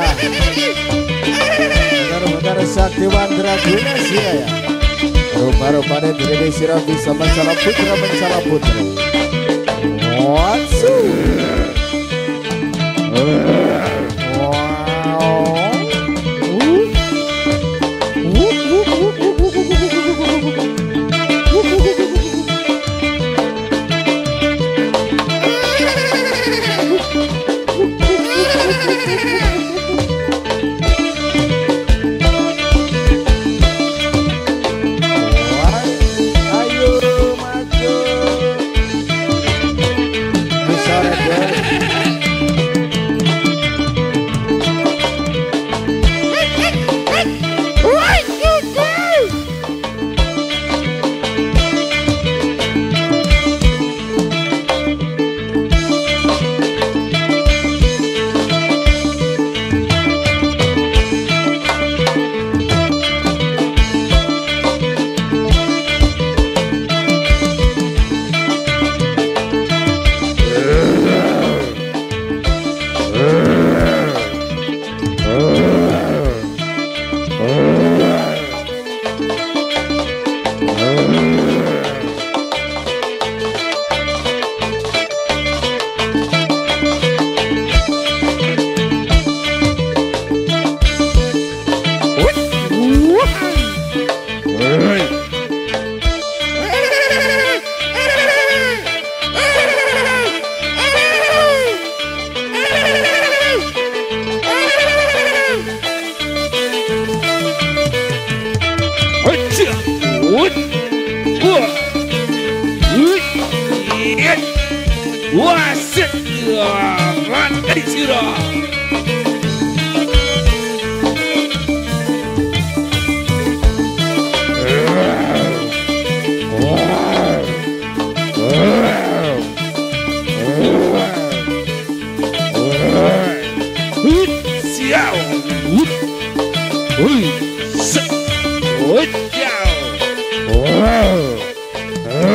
bentar benar sakti wandra guna sia ya Rupa-rupanya diri sirah bisa mencalap putra mencalap putra What's Right? 哎呀！我我我！耶！哇塞！我的天！yow. Whoop. Oi. Sit. Whoop. Yow. Wow. Wow!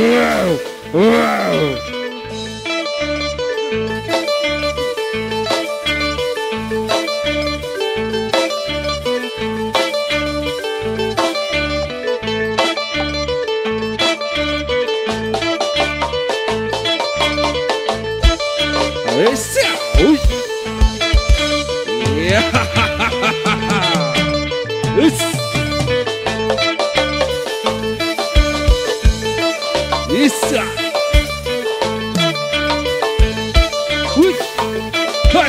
Wow! Uau!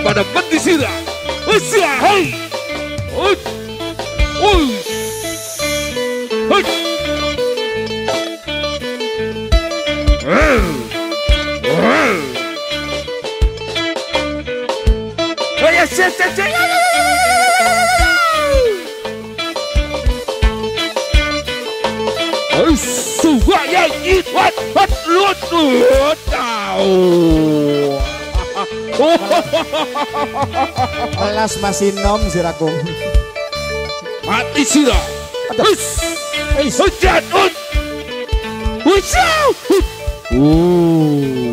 kau pada bendisira Usia hei Oi Oi Hei Yes, yes, yes, yes. Isso vai aí, what, what, what, what, what, Melas masih nom siraku. Mati sira. Wis. Wis. Hujat. Hujat. Uh.